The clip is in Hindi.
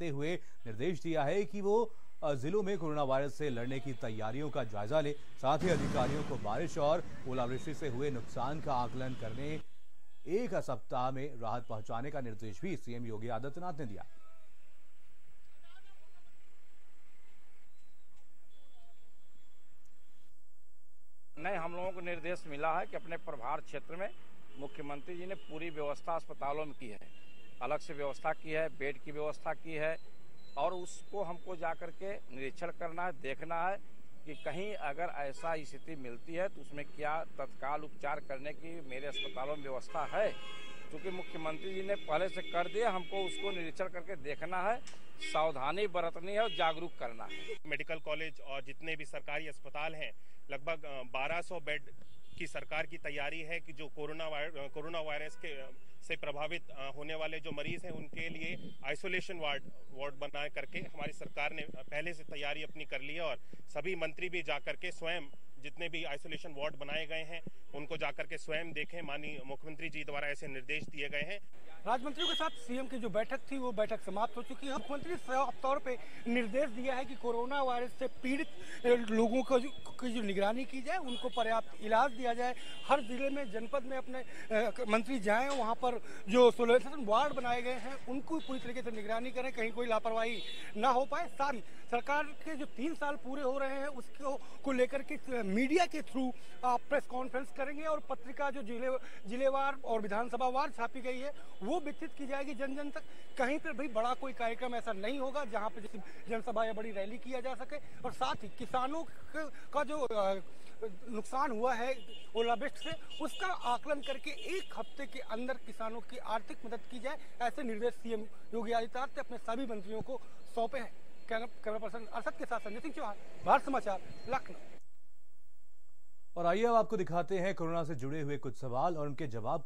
करते हुए निर्देश दिया है कि वो जिलों में कोरोना वायरस से लड़ने की तैयारियों का जायजा ले। साथ ही अधिकारियों को बारिश और ओलावृष्टि से हुए नुकसान का आकलन करने, एक सप्ताह में राहत पहुँचाने का निर्देश भी सीएम योगी आदित्यनाथ ने दिया। नहीं हम लोगों को निर्देश मिला है कि अपने प्रभार क्षेत्र में मुख्यमंत्री जी ने पूरी व्यवस्था अस्पतालों में की है। अलग से व्यवस्था की है, बेड की व्यवस्था की है और उसको हमको जाकर के निरीक्षण करना है, देखना है कि कहीं अगर ऐसा स्थिति मिलती है तो उसमें क्या तत्काल उपचार करने की मेरे अस्पतालों में व्यवस्था है? क्योंकि मुख्यमंत्री जी ने पहले से कर दिया, हमको उसको निरीक्षण करके देखना है, सावधानी बरतनी है और जागरूक करना है। मेडिकल कॉलेज और जितने भी सरकारी अस्पताल हैं, लगभग 1200 बेड की सरकार की तैयारी है कि जो कोरोना वायरस कोरोना वायरस के से प्रभावित होने वाले जो मरीज़ हैं, उनके लिए आइसोलेशन वार्ड वार्ड बना करके हमारी सरकार ने पहले से तैयारी अपनी कर ली है और सभी मंत्री भी जा करके स्वयं जितने भी आइसोलेशन वार्ड बनाए गए हैं उनको जाकर के स्वयं देखें, माननीय मुख्यमंत्री जी द्वारा ऐसे निर्देश दिए गए हैं। राज्य के साथ सीएम की जो बैठक थी, वो बैठक समाप्त हो चुकी है। मुख्यमंत्री साफ़ तौर पे निर्देश दिया है कि कोरोना वायरस से पीड़ित लोगों को की जो निगरानी की जाए, उनको पर्याप्त इलाज दिया जाए। हर ज़िले में, जनपद में अपने मंत्री जाएँ, वहाँ पर जो सोलेशन वार्ड बनाए गए हैं, उनको पूरी तरीके से निगरानी करें, कहीं कोई लापरवाही ना हो पाए। साथ सरकार के जो तीन साल पूरे हो रहे हैं, उसको को लेकर के, मीडिया के थ्रू प्रेस कॉन्फ्रेंस करेंगे और पत्रिका जो ज़िले, जिलेवार और विधानसभा वार छापी गई है, वो विकसित की जाएगी। जन जन तक कहीं पर भी बड़ा कोई कार्यक्रम ऐसा नहीं होगा जहाँ पर जनसभा या बड़ी रैली किया जा सके। और साथ ही किसानों का जो नुकसान हुआ है ओलावृष्टि से, उसका आकलन करके एक हफ़्ते के अंदर किसानों की आर्थिक मदद की जाए, ऐसे निर्देश सीएम योगी आदित्यनाथ ने अपने सभी मंत्रियों को सौंपे हैं। कैमरा पर्सन अरसद के साथ संजय सिंह चौहान, भारत समाचार, लखनऊ। और आइए अब आपको दिखाते हैं कोरोना से जुड़े हुए कुछ सवाल और उनके जवाब